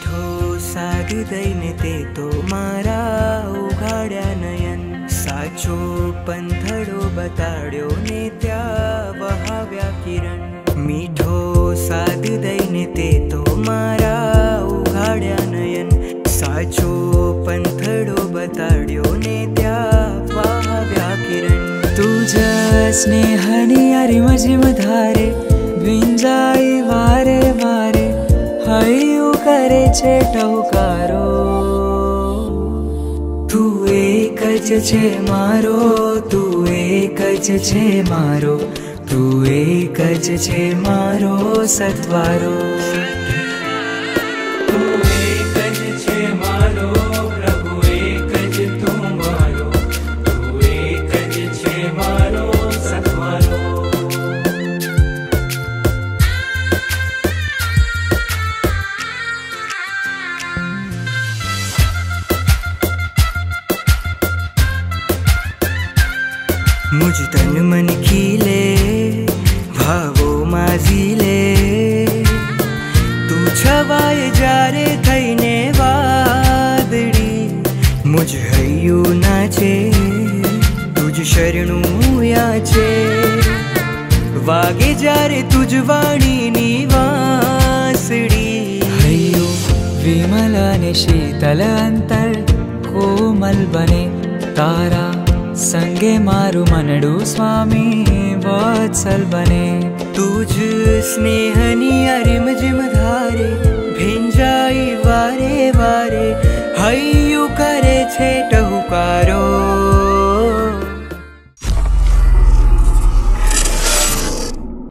मिठो सारी दैन ते तो मारा उघाड्या नयन. साचो पंथडो बताड्यो ने त्या वहाव्या किरण. मिठो साधी दैन ते तो मारा उघाड्या नयन. साचो पंथडो बताड्यो ने त्या वहाव्या किरण. तुझ्या स्नेहानी अरे मजे मधारे विंजाई वारे वारे हरी કરે છે ટહુકારો? તું એક જ છે મારો, તું એક જ છે મારો, તું એક જ છે મારો સત્વારો. મુજ તન મન ખીલે માઝી લે તું છવાય જ્યારે થઈને વાદળી મુજ હૈયું છે તુજ શરણું યાચે વાગે જ્યારે તુજ વાણીની વાંસળી હૈયું વિમલ અને શીતલ અંતર કોમલ બને તારા संगे मारु मनडु स्वामी वत्सल बने। तुझ स्नेहनी अरिम जिम धारे भिंजाई वारे वारे हयु करे है